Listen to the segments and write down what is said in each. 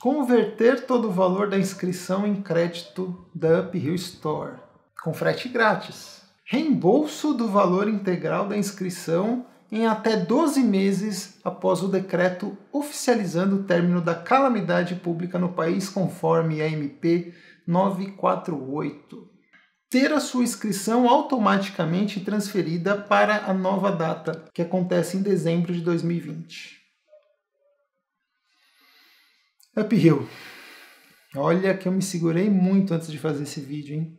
converter todo o valor da inscrição em crédito da Uphill Store, com frete grátis. Reembolso do valor integral da inscrição em até 12 meses após o decreto oficializando o término da calamidade pública no país, conforme a MP 948. Ter a sua inscrição automaticamente transferida para a nova data, que acontece em dezembro de 2020. Uphill. Olha que eu me segurei muito antes de fazer esse vídeo, hein?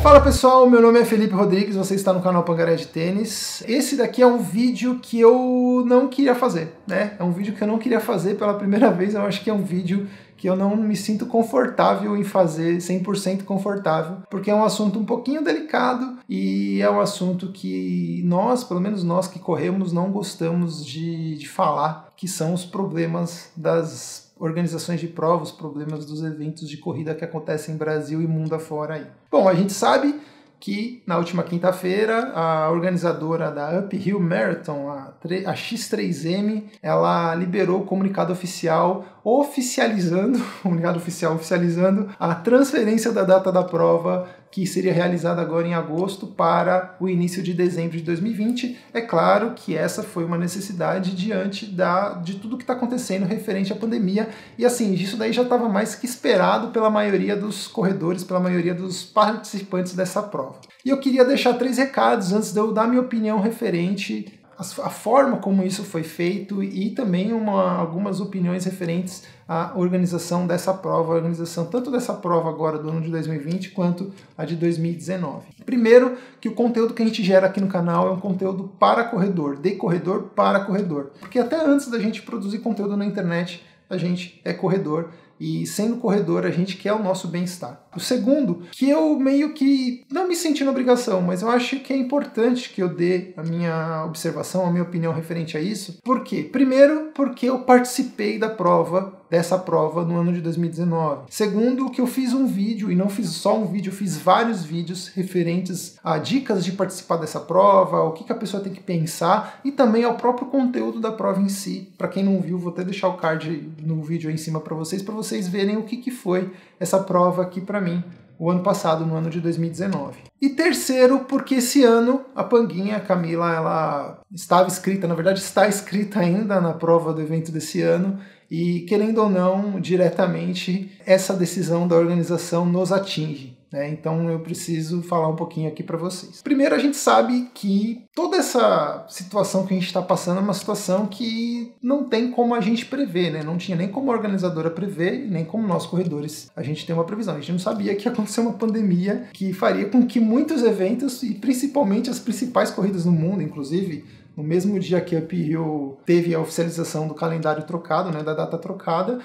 Fala pessoal, meu nome é Felipe Rodrigues, você está no canal Pangaré de Tênis. Esse daqui é um vídeo que eu não queria fazer, né? É um vídeo que eu não queria fazer pela primeira vez, eu acho que é um vídeo que eu não me sinto confortável em fazer, 100% confortável, porque é um assunto um pouquinho delicado e é um assunto que nós, pelo menos nós que corremos, não gostamos de, de falar, que são os problemas das organizações de provas, problemas dos eventos de corrida que acontecem em Brasil e mundo afora aí. Bom, a gente sabe que na última quinta-feira a organizadora da Uphill Marathon, a, a X3M, ela liberou o comunicado oficial oficializando, comunicado oficial oficializando a transferência da data da prova que seria realizada agora em agosto para o início de dezembro de 2020. É claro que essa foi uma necessidade diante da, de tudo que está acontecendo referente à pandemia, e assim, isso daí já estava mais que esperado pela maioria dos corredores, pela maioria dos participantes dessa prova. E eu queria deixar três recados antes de eu dar minha opinião referente a forma como isso foi feito e também uma, algumas opiniões referentes à organização dessa prova, organização tanto dessa prova agora do ano de 2020 quanto a de 2019. Primeiro, que o conteúdo que a gente gera aqui no canal é um conteúdo para corredor, de corredor para corredor. Porque até antes da gente produzir conteúdo na internet, a gente é corredor e sendo corredor a gente quer o nosso bem-estar. O segundo, que eu meio que não me senti na obrigação, mas eu acho que é importante que eu dê a minha observação, a minha opinião referente a isso. Por quê? Primeiro, porque eu participei da prova dessa prova no ano de 2019. Segundo, que eu fiz um vídeo, e não fiz só um vídeo, eu fiz vários vídeos referentes a dicas de participar dessa prova, o que, que a pessoa tem que pensar e também ao próprio conteúdo da prova em si. Para quem não viu, vou até deixar o card no vídeo aí em cima para vocês, para vocês verem o que, que foi essa prova aqui para mim o ano passado, no ano de 2019. E terceiro, porque esse ano a Panguinha, a Camila, ela estava escrita, na verdade está escrita ainda na prova do evento desse ano, e, querendo ou não, diretamente, essa decisão da organização nos atinge. Né? Então eu preciso falar um pouquinho aqui para vocês. Primeiro, a gente sabe que toda essa situação que a gente está passando é uma situação que não tem como a gente prever, né? não tinha nem como a organizadora prever, nem como nós corredores a gente tem uma previsão. A gente não sabia que ia acontecer uma pandemia que faria com que muitos eventos, e principalmente as principais corridas no mundo, inclusive no mesmo dia que Uphill teve a oficialização do calendário trocado, né, da data trocada,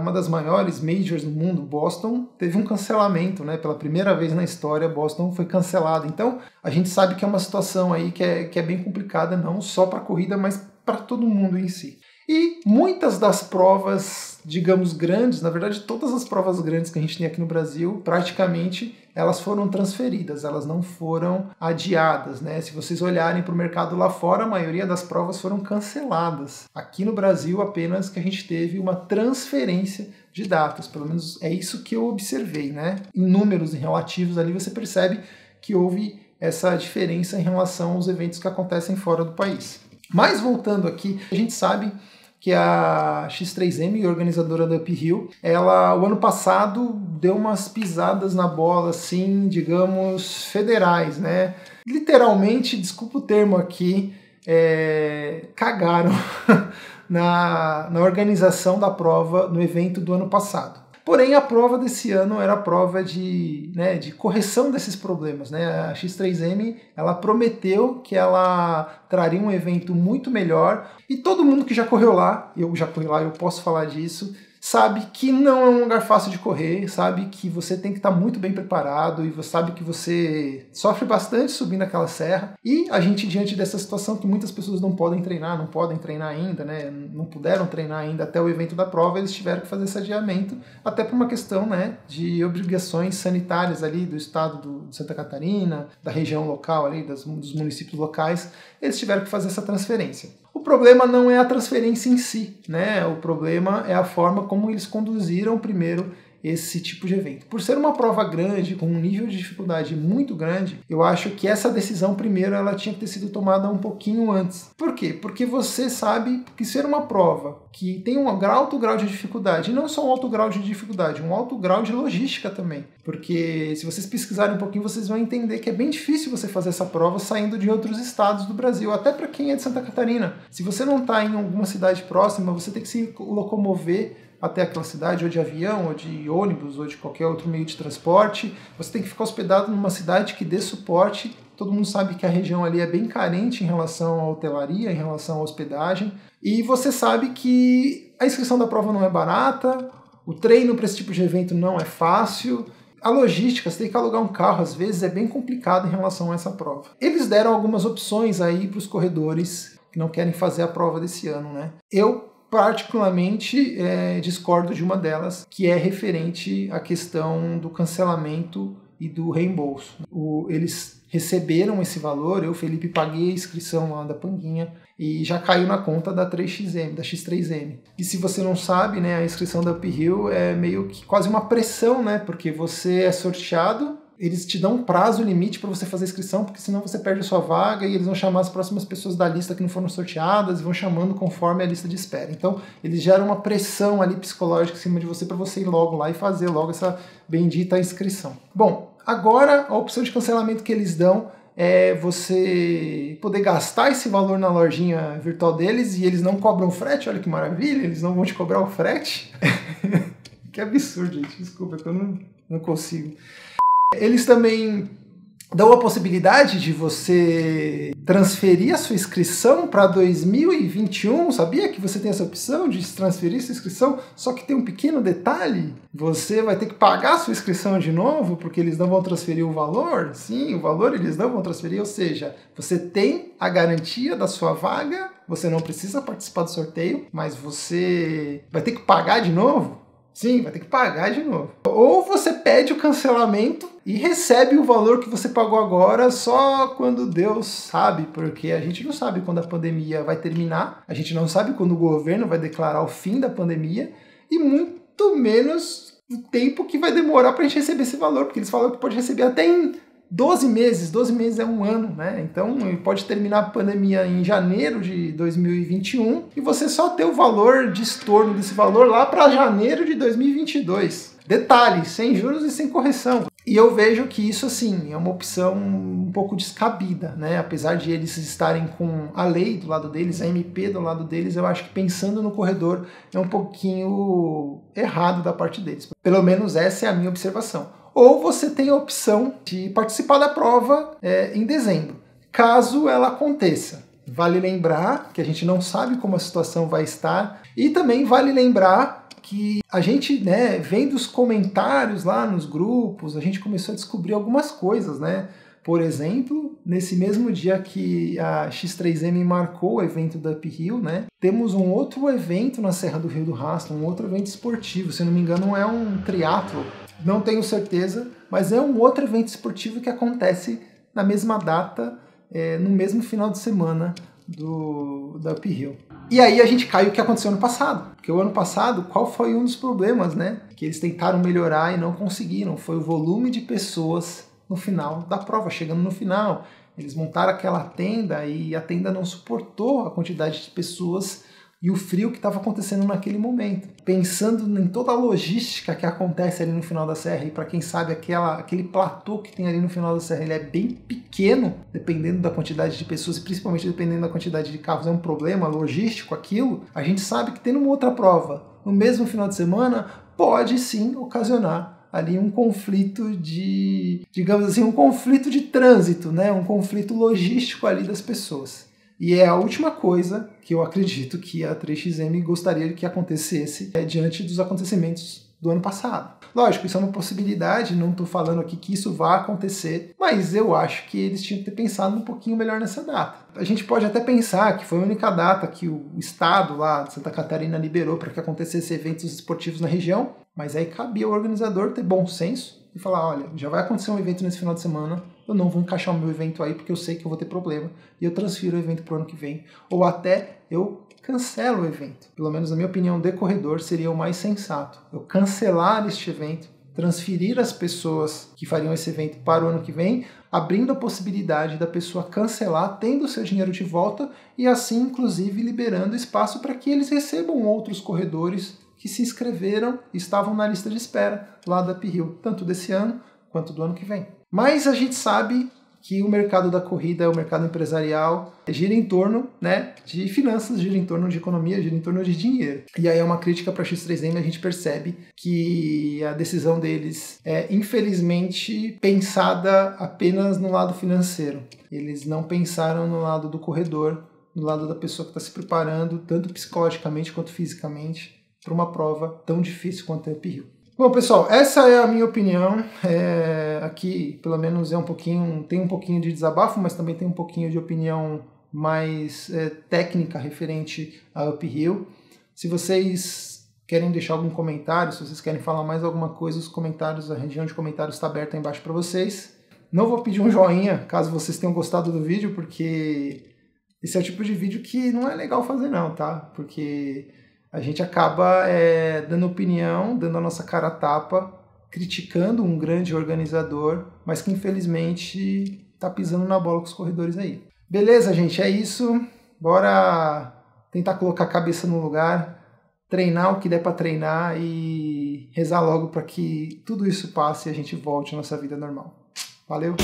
uma das maiores majors do mundo, Boston, teve um cancelamento, né, pela primeira vez na história, Boston foi cancelado. Então, a gente sabe que é uma situação aí que é, que é bem complicada, não só para a corrida, mas para todo mundo em si. E muitas das provas, digamos, grandes, na verdade, todas as provas grandes que a gente tem aqui no Brasil, praticamente elas foram transferidas, elas não foram adiadas, né? Se vocês olharem para o mercado lá fora, a maioria das provas foram canceladas. Aqui no Brasil, apenas que a gente teve uma transferência de datas, pelo menos é isso que eu observei, né? Em números em relativos ali você percebe que houve essa diferença em relação aos eventos que acontecem fora do país. Mas voltando aqui, a gente sabe que a X3M, organizadora da Uphill, ela o ano passado deu umas pisadas na bola, assim, digamos, federais, né? Literalmente, desculpa o termo aqui, é, cagaram na, na organização da prova no evento do ano passado. Porém, a prova desse ano era a prova de, né, de correção desses problemas. Né? A X3M ela prometeu que ela traria um evento muito melhor e todo mundo que já correu lá, eu já corri lá, eu posso falar disso, sabe que não é um lugar fácil de correr, sabe que você tem que estar muito bem preparado e você sabe que você sofre bastante subindo aquela serra. E a gente, diante dessa situação que muitas pessoas não podem treinar, não podem treinar ainda, né? Não puderam treinar ainda até o evento da prova, eles tiveram que fazer esse adiamento, até por uma questão né, de obrigações sanitárias ali do estado do, de Santa Catarina, da região local ali, das, dos municípios locais, eles tiveram que fazer essa transferência. O problema não é a transferência em si, né? O problema é a forma como eles conduziram primeiro esse tipo de evento. Por ser uma prova grande, com um nível de dificuldade muito grande, eu acho que essa decisão primeiro ela tinha que ter sido tomada um pouquinho antes. Por quê? Porque você sabe que ser uma prova que tem um alto grau de dificuldade, e não só um alto grau de dificuldade, um alto grau de logística também. Porque se vocês pesquisarem um pouquinho, vocês vão entender que é bem difícil você fazer essa prova saindo de outros estados do Brasil, até para quem é de Santa Catarina. Se você não está em alguma cidade próxima, você tem que se locomover até aquela cidade, ou de avião, ou de ônibus, ou de qualquer outro meio de transporte. Você tem que ficar hospedado numa cidade que dê suporte. Todo mundo sabe que a região ali é bem carente em relação à hotelaria, em relação à hospedagem. E você sabe que a inscrição da prova não é barata, o treino para esse tipo de evento não é fácil. A logística, você tem que alugar um carro, às vezes é bem complicado em relação a essa prova. Eles deram algumas opções aí para os corredores que não querem fazer a prova desse ano, né? Eu particularmente é, discordo de uma delas, que é referente à questão do cancelamento e do reembolso. O, eles receberam esse valor, eu, Felipe, paguei a inscrição lá da Panguinha e já caiu na conta da 3XM, da X3M. E se você não sabe, né, a inscrição da Uphill é meio que quase uma pressão, né, porque você é sorteado eles te dão um prazo limite para você fazer a inscrição, porque senão você perde a sua vaga e eles vão chamar as próximas pessoas da lista que não foram sorteadas e vão chamando conforme a lista de espera. Então, eles geram uma pressão ali psicológica em cima de você para você ir logo lá e fazer logo essa bendita inscrição. Bom, agora a opção de cancelamento que eles dão é você poder gastar esse valor na lojinha virtual deles e eles não cobram frete. Olha que maravilha, eles não vão te cobrar o frete. que absurdo, gente. Desculpa, que eu não, não consigo. Eles também dão a possibilidade de você transferir a sua inscrição para 2021. Sabia que você tem essa opção de transferir sua inscrição? Só que tem um pequeno detalhe: você vai ter que pagar a sua inscrição de novo, porque eles não vão transferir o valor. Sim, o valor eles não vão transferir, ou seja, você tem a garantia da sua vaga. Você não precisa participar do sorteio, mas você vai ter que pagar de novo. Sim, vai ter que pagar de novo. Ou você pede o cancelamento e recebe o valor que você pagou agora só quando Deus sabe, porque a gente não sabe quando a pandemia vai terminar, a gente não sabe quando o governo vai declarar o fim da pandemia e muito menos o tempo que vai demorar para a gente receber esse valor, porque eles falam que pode receber até em 12 meses, 12 meses é um ano, né? Então pode terminar a pandemia em janeiro de 2021 e você só ter o valor de estorno desse valor lá para janeiro de 2022. Detalhe, sem juros e sem correção. E eu vejo que isso, assim, é uma opção um pouco descabida, né? Apesar de eles estarem com a lei do lado deles, a MP do lado deles, eu acho que pensando no corredor é um pouquinho errado da parte deles. Pelo menos essa é a minha observação ou você tem a opção de participar da prova é, em dezembro, caso ela aconteça. Vale lembrar que a gente não sabe como a situação vai estar e também vale lembrar que a gente, né, vendo os comentários lá nos grupos, a gente começou a descobrir algumas coisas, né? Por exemplo, nesse mesmo dia que a X3M marcou o evento da Uphill, né, temos um outro evento na Serra do Rio do Rastro, um outro evento esportivo, se não me engano é um triatlo não tenho certeza, mas é um outro evento esportivo que acontece na mesma data, é, no mesmo final de semana do, da Uphill. E aí a gente cai o que aconteceu no passado. Porque o ano passado, qual foi um dos problemas, né? Que eles tentaram melhorar e não conseguiram. Foi o volume de pessoas no final da prova, chegando no final. Eles montaram aquela tenda e a tenda não suportou a quantidade de pessoas e o frio que estava acontecendo naquele momento. Pensando em toda a logística que acontece ali no final da serra, e para quem sabe aquela, aquele platô que tem ali no final da serra, ele é bem pequeno, dependendo da quantidade de pessoas e principalmente dependendo da quantidade de carros, é um problema logístico aquilo. A gente sabe que tendo uma outra prova no mesmo final de semana pode sim ocasionar ali um conflito de, digamos assim, um conflito de trânsito, né? Um conflito logístico ali das pessoas. E é a última coisa que eu acredito que a 3XM gostaria que acontecesse é, diante dos acontecimentos do ano passado. Lógico, isso é uma possibilidade, não estou falando aqui que isso vá acontecer, mas eu acho que eles tinham que ter pensado um pouquinho melhor nessa data. A gente pode até pensar que foi a única data que o estado lá de Santa Catarina liberou para que acontecesse eventos esportivos na região, mas aí cabia ao organizador ter bom senso e falar, olha, já vai acontecer um evento nesse final de semana, eu não vou encaixar o meu evento aí porque eu sei que eu vou ter problema e eu transfiro o evento para o ano que vem, ou até eu cancelo o evento. Pelo menos na minha opinião, de corredor seria o mais sensato. Eu cancelar este evento, transferir as pessoas que fariam esse evento para o ano que vem, abrindo a possibilidade da pessoa cancelar, tendo o seu dinheiro de volta e assim, inclusive, liberando espaço para que eles recebam outros corredores que se inscreveram e estavam na lista de espera lá da Uphill, tanto desse ano quanto do ano que vem. Mas a gente sabe que o mercado da corrida, o mercado empresarial, gira em torno né, de finanças, gira em torno de economia, gira em torno de dinheiro. E aí é uma crítica para a X3M, a gente percebe que a decisão deles é, infelizmente, pensada apenas no lado financeiro. Eles não pensaram no lado do corredor, no lado da pessoa que está se preparando, tanto psicologicamente quanto fisicamente, para uma prova tão difícil quanto o uphill. Bom, pessoal, essa é a minha opinião. É, aqui, pelo menos, é um pouquinho, tem um pouquinho de desabafo, mas também tem um pouquinho de opinião mais é, técnica referente a uphill. Se vocês querem deixar algum comentário, se vocês querem falar mais alguma coisa, os comentários, a região de comentários está aberta aí embaixo para vocês. Não vou pedir um joinha caso vocês tenham gostado do vídeo, porque esse é o tipo de vídeo que não é legal fazer não, tá? Porque a gente acaba é, dando opinião, dando a nossa cara a tapa, criticando um grande organizador, mas que infelizmente está pisando na bola com os corredores aí. Beleza, gente, é isso. Bora tentar colocar a cabeça no lugar, treinar o que der para treinar e rezar logo para que tudo isso passe e a gente volte à nossa vida normal. Valeu!